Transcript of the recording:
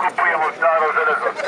Kupujemo staro železo.